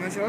comenzó